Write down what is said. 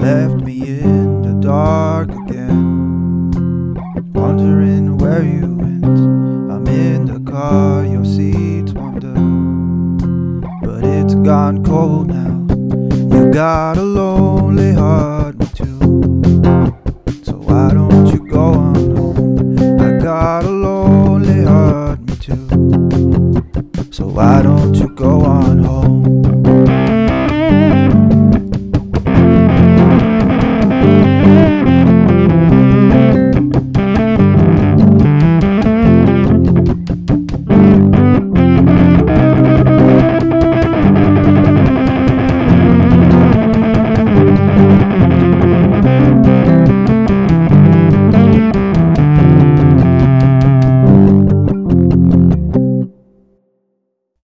left me in the dark again. Wondering where you went. I'm in the car, your seat's warmed. But it's gone cold now. You got a lonely heart, me too. So why don't you go on home? I got a lonely heart, me too. So why don't you go on home?